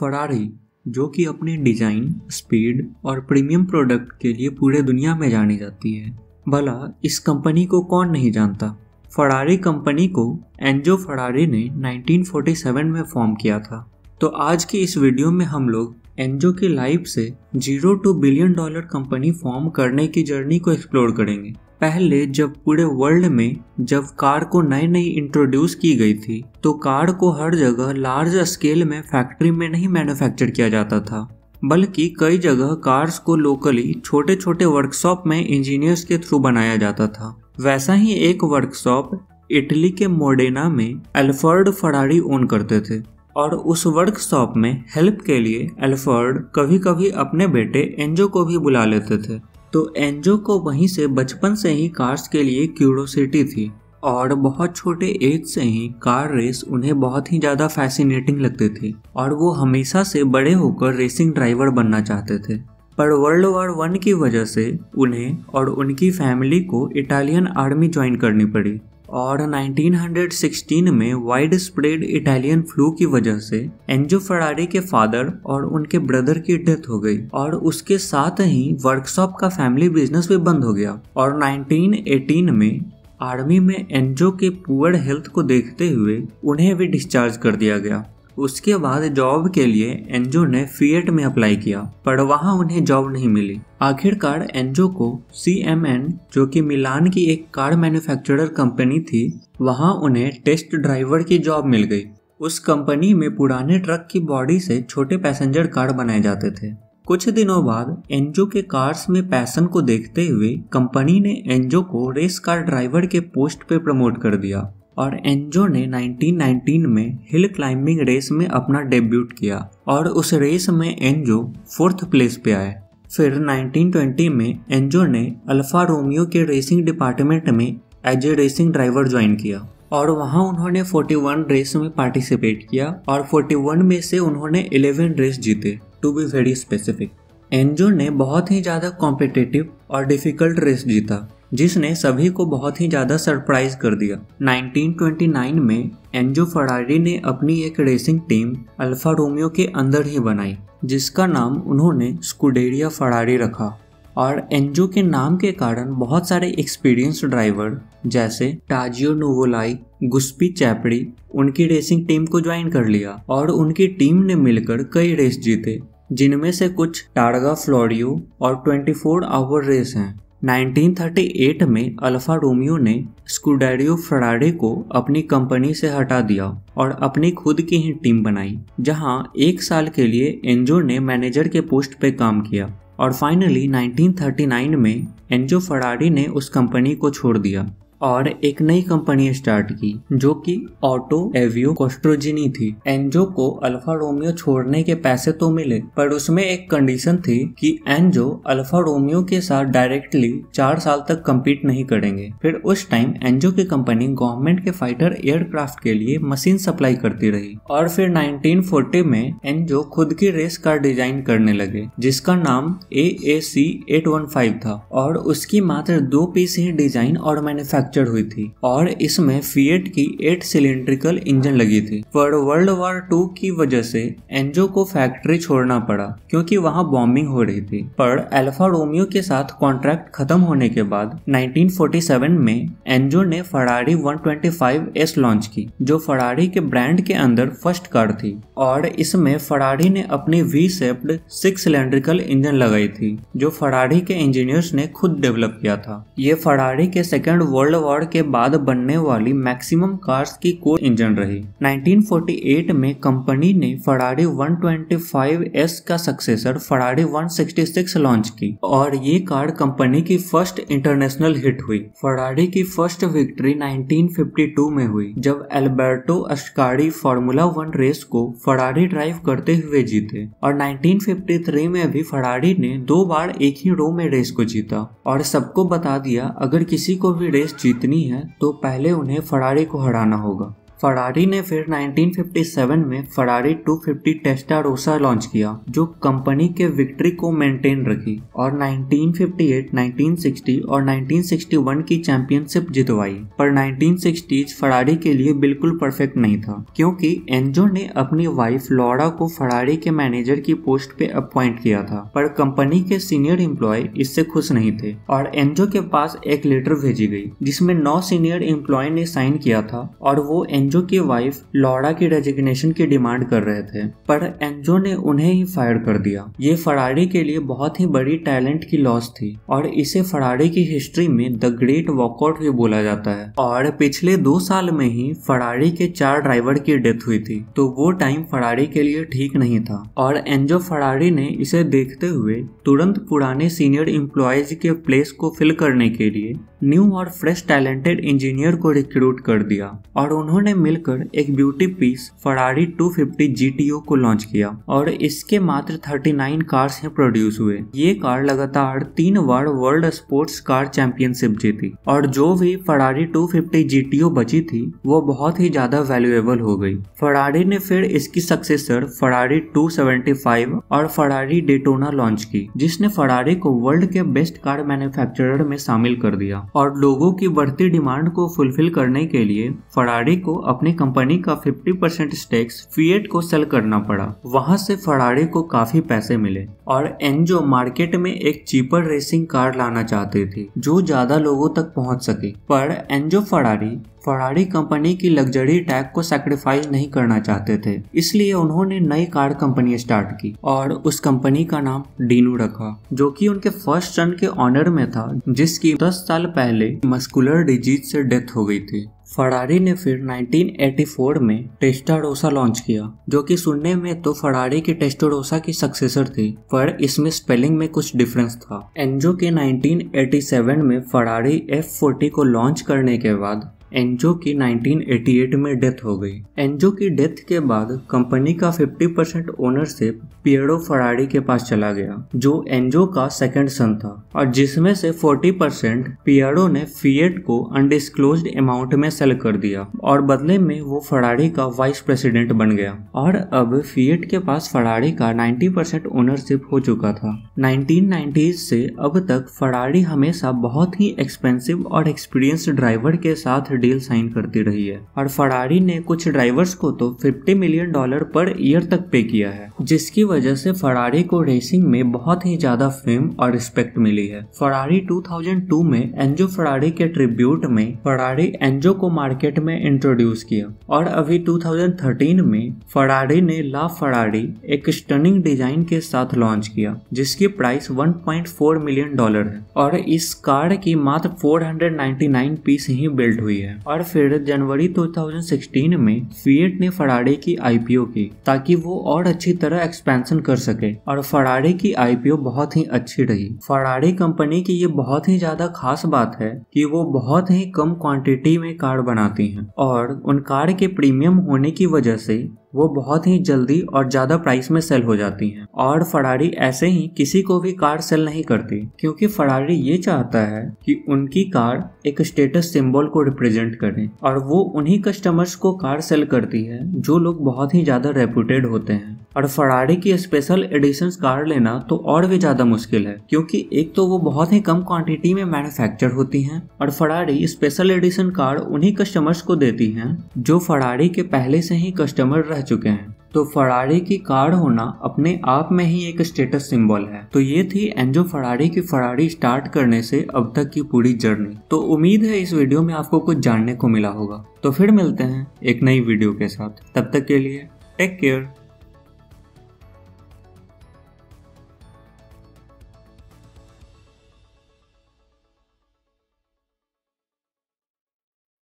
Ferrari जो कि अपने डिज़ाइन स्पीड और प्रीमियम प्रोडक्ट के लिए पूरे दुनिया में जानी जाती है। भला, इस कंपनी को कौन नहीं जानता? फरारी कंपनी को एंजो फरारी ने 1947 में फॉर्म किया था। तो आज की इस वीडियो में हम लोग एंजो की लाइफ से zero to billion dollar company form करने की जर्नी को एक्सप्लोर करेंगे। पहले जब पूरे वर्ल्ड में जब कार को नई नई इंट्रोड्यूस की गई थी तो कार को हर जगह लार्ज स्केल में फैक्ट्री में नहीं मैन्युफैक्चर किया जाता था, बल्कि कई जगह कार्स को लोकली छोटे छोटे वर्कशॉप में इंजीनियर्स के थ्रू बनाया जाता था। वैसा ही एक वर्कशॉप इटली के मोडेना में एल्फर्ड फरारी ओन करते थे, और उस वर्कशॉप में हेल्प के लिए एल्फर्ड कभी कभी अपने बेटे एंजो को भी बुला लेते थे। तो एंजो को वहीं से बचपन से ही कार्स के लिए क्यूरोसिटी थी और बहुत छोटे एज से ही कार रेस उन्हें बहुत ही ज़्यादा फैसिनेटिंग लगती थी और वो हमेशा से बड़े होकर रेसिंग ड्राइवर बनना चाहते थे। पर वर्ल्ड वॉर वन की वजह से उन्हें और उनकी फैमिली को इटालियन आर्मी ज्वाइन करनी पड़ी। और 1916 में वाइड स्प्रेड इटालियन फ्लू की वजह से एंजो फरारी के फादर और उनके ब्रदर की डेथ हो गई और उसके साथ ही वर्कशॉप का फैमिली बिज़नेस भी बंद हो गया। और 1918 में आर्मी में एंजो के पुअर हेल्थ को देखते हुए उन्हें भी डिस्चार्ज कर दिया गया। उसके बाद जॉब के लिए एंजो ने फीएट में अप्लाई किया, पर वहाँ उन्हें जॉब नहीं मिली। आखिरकार एंजो को सी एम एन जो कि मिलान की एक कार मैन्युफैक्चरर कंपनी थी, वहाँ उन्हें टेस्ट ड्राइवर की जॉब मिल गई। उस कंपनी में पुराने ट्रक की बॉडी से छोटे पैसेंजर कार बनाए जाते थे। कुछ दिनों बाद एंजो के कार्स में पैसन को देखते हुए कंपनी ने एंजो को रेस कार ड्राइवर के पोस्ट पे प्रमोट कर दिया। और एंजो ने 1919 में हिल क्लाइंबिंग रेस में अपना डेब्यूट किया और उस रेस में एंजो फोर्थ प्लेस पे आए। फिर 1920 में एंजो ने अल्फ़ा रोमियो के रेसिंग डिपार्टमेंट में as a racing driver join किया और वहाँ उन्होंने 41 रेस में पार्टिसिपेट किया और 41 में से उन्होंने 11 रेस जीते to be very specific Enzo ने बहुत ही ज़्यादा कॉम्पिटेटिव और डिफ़िकल्ट रेस जीता। जिसने सभी को बहुत ही ज़्यादा सरप्राइज़ कर दिया। 1929 में एंजो फरारी ने अपनी एक रेसिंग टीम अल्फ़ा रोमियो के अंदर ही बनाई, जिसका नाम उन्होंने स्कूडेरिया फरारी रखा। और एंजो के नाम के कारण बहुत सारे एक्सपीरियंस ड्राइवर, जैसे टाजियो नोवोलाई, गुस्पी चैपड़ी, उनकी रेसिंग टीम को ज्वाइन कर लिया और उनकी टीम ने मिलकर कई रेस जीते, जिनमें से कुछ टारगा फ्लोरियो और 24 आवर रेस हैं। 1938 में अल्फ़ा रोमियो ने स्कूडेडियो फराडे को अपनी कंपनी से हटा दिया और अपनी खुद की ही टीम बनाई, जहाँ एक साल के लिए एंजो ने मैनेजर के पोस्ट पर काम किया। और फाइनली 1939 में एंजो फराडी ने उस कंपनी को छोड़ दिया। और एक नई कंपनी स्टार्ट की, जो कि ऑटो एवियो कोस्ट्रोजिनी थी। एनजो को अल्फ़ा रोमियो छोड़ने के पैसे तो मिले, पर उसमें एक कंडीशन थी कि एनजो अल्फ़ा रोमियो के साथ डायरेक्टली चार साल तक कम्पीट नहीं करेंगे। फिर उस टाइम एनजो की कंपनी गवर्नमेंट के फाइटर एयरक्राफ्ट के लिए मशीन सप्लाई करती रही। और फिर 1940 में एनजो खुद की रेस कार डिज़ाइन करने लगे, जिसका नाम ए ए सी एट था। और उसकी मात्र दो पीस ही डिज़ाइन और मैन्युफैक्चर मैन्युफैक्चर हुई थी और इसमें फीएट की एट सिलेंड्रिकल इंजन लगी थी। पर वर्ल्ड वॉर टू की वजह से एंजो को फैक्ट्री छोड़ना पड़ा, क्योंकि वहाँ बॉम्बिंग हो रही थी। पर अल्फ़ा रोमियो के साथ कॉन्ट्रैक्ट खत्म होने के बाद 1947 में एंजो ने फरारी 125 एस लॉन्च की, जो फरारी के ब्रांड के अंदर फ़र्स्ट कार थी। और इसमें फरारी ने अपनी V shaped six cylindrical engine लगाई थी, जो फरारी के इंजीनियर्स ने खुद डेवलप किया था। ये फरारी के सेकेंड वर्ल्ड वॉर के बाद बनने वाली मैक्सिमम कार्स की कोर इंजन रही। 1948 में कंपनी ने फरारी 125S का सक्सेसर फरारी 166 लॉन्च की और ये कार कंपनी की फ़र्स्ट इंटरनेशनल हिट हुई। फरारी की फ़र्स्ट विक्ट्री 1952 में हुई, जब Alberto Ascari formula one race को फरारी ड्राइव करते हुए जीते और 1953 में भी फरारी ने दो बार एक ही रो में रेस को जीता। और सबको बता दिया, अगर किसी को भी रेस जीतनी है तो पहले उन्हें फरारी को हराना होगा। फरारी ने फिर 1957 में फरारी 250 टेस्टारोसा लॉन्च किया जो कंपनी के विक्ट्री को मेंटेन रखी और 1958, 1960 और 1961 की चैंपियनशिप जितवाई। पर 1960s फरारी के लिए बिल्कुल परफेक्ट नहीं था क्योंकि एंजो ने अपनी वाइफ लॉरा को फरारी के मैनेजर की पोस्ट पे अपॉइंट किया था। पर कंपनी के सीनियर एम्प्लॉय इससे खुश नहीं थे और एंजो के पास एक लेटर भेजी गई जिसमें नौ सीनियर एम्प्लॉय ने साइन किया था और वो एंजो की वाइफ लॉरा की रेजिग्नेशन की डिमांड कर रहे थे, पर एंजो ने उन्हें ही फायर कर दिया। ये फरारी के लिए बहुत ही बड़ी टैलेंट की लॉस थी, और इसे फरारी की हिस्ट्री में द ग्रेट वॉकआउट भी बोला जाता है। और पिछले दो साल में ही फरारी के चार ड्राइवर की डेथ हुई थी तो वो टाइम फरारी के लिए ठीक नहीं था। और एंजो फरारी ने इसे देखते हुए तुरंत पुराने सीनियर एम्प्लॉयज़ के प्लेस को फिल करने के लिए न्यू और फ्रेश टैलेंटेड इंजीनियर को रिक्रूट कर दिया, और उन्होंने मिलकर एक ब्यूटी पीस फरारी 250 GTO को लॉन्च किया और इसके मात्र 39 कार्स ही प्रोड्यूस हुए। ये कार लगातार तीन बार वर्ल्ड स्पोर्ट्स कार चैंपियनशिप जीती और जो भी फरारी 250 GTO बची थी, वो बहुत ही ज़्यादा वैल्यूएबल हो गई। फरारी ने फिर इसकी सक्सेसर फरारी 275 और फरारी डेटोना लॉन्च की, जिसने फरारी को वर्ल्ड के बेस्ट कार मैन्युफैक्चरर में शामिल कर दिया और लोगों की बढ़ती डिमांड को फुलफिल करने के लिए फरारी को अपनी कंपनी का 50 परसेंट स्टेक्स फिएट को सेल करना पड़ा। वहाँ से फरारी को काफ़ी पैसे मिले और एनजो मार्केट में एक चीपर रेसिंग कार लाना चाहते थे, जो ज़्यादा लोगों तक पहुँच सके। पर एनजो फरारी फरारी कंपनी की लग्जरी टैग को सेक्रीफाइस नहीं करना चाहते थे। इसलिए उन्होंने नई कार कंपनी स्टार्ट की और उस कंपनी का नाम डीनू रखा, जो कि उनके फ़र्स्ट सन के ऑनर में था, जिसकी 10 साल पहले मस्कुलर डिज़ीज़ से डेथ हो गई थी। फरारी ने फिर 1984 में टेस्टाडोसा लॉन्च किया, जो कि सुनने में तो फरारी के टेस्टारोसा की सक्सेसर थी, पर इसमें स्पेलिंग में कुछ डिफरेंस था। एनजो के 1987 में फरारी F40 को लॉन्च करने के बाद एनजो की 1988 में डेथ हो गई। एनजो की डेथ के बाद कंपनी का 50 परसेंट ओनरशिप पियरो फरारी के पास चला गया, जो एनजो का सेकंड सन था। और जिसमें से 40 परसेंट पियरो ने फिएट को अनडिस्क्लोज अमाउंट में सेल कर दिया और बदले में वो फरारी का वाइस प्रेसिडेंट बन गया। और अब फिएट के पास फरारी का 90 परसेंट ओनरशिप हो चुका था। 1990s से अब तक फरारी हमेशा बहुत ही एक्सपेंसिव और एक्सपीरियंस ड्राइवर के साथ डील साइन करती रही है। और फरारी ने कुछ ड्राइवर्स को तो 50 मिलियन डॉलर पर ईयर तक पे किया है, जिसकी वजह से फरारी को रेसिंग में बहुत ही ज़्यादा फेम और रिस्पेक्ट मिली है। फरारी 2002 में एंजो फरारी के ट्रिब्यूट में फरारी एंजो को मार्केट में इंट्रोड्यूस किया और अभी 2013 में फरारी ने ला फरारी एक स्टनिंग डिज़ाइन के साथ लॉन्च किया, जिसकी प्राइस 1.4 मिलियन डॉलर है। और इस कार की मात्र 499 पीस ही बिल्ड हुई है। और फिर जनवरी 2016 में फिएट ने फराडे की आईपीओ की, ताकि वो और अच्छी तरह एक्सपेंशन कर सके। और फराडे की आईपीओ बहुत ही अच्छी रही। फराडे कंपनी की ये बहुत ही ज़्यादा खास बात है कि वो बहुत ही कम क्वांटिटी में कार बनाती हैं। और उन कार के प्रीमियम होने की वजह से वो बहुत ही जल्दी और ज़्यादा प्राइस में सेल हो जाती हैं। और फरारी ऐसे ही किसी को भी कार सेल नहीं करती, क्योंकि फरारी ये चाहता है कि उनकी कार एक स्टेटस सिंबल को रिप्रेजेंट करे और वो उन्हीं कस्टमर्स को कार सेल करती है जो लोग बहुत ही ज़्यादा रेपुटेड होते हैं। और फरारी की स्पेशल एडिशन कार लेना तो और भी ज़्यादा मुश्किल है, क्योंकि एक तो वो बहुत ही कम क्वांटिटी में मैन्युफैक्चर होती हैं और फरारी स्पेशल एडिशन कार उन्हीं कस्टमर्स को देती हैं जो फरारी के पहले से ही कस्टमर रह चुके हैं। तो फरारी की कार होना अपने आप में ही एक स्टेटस सिंबल है। तो ये थी एंजो फरारी की फरारी स्टार्ट करने से अब तक की पूरी जर्नी तो उम्मीद है इस वीडियो में आपको कुछ जानने को मिला होगा। तो फिर मिलते हैं एक नई वीडियो के साथ। तब तक के लिए टेक केयर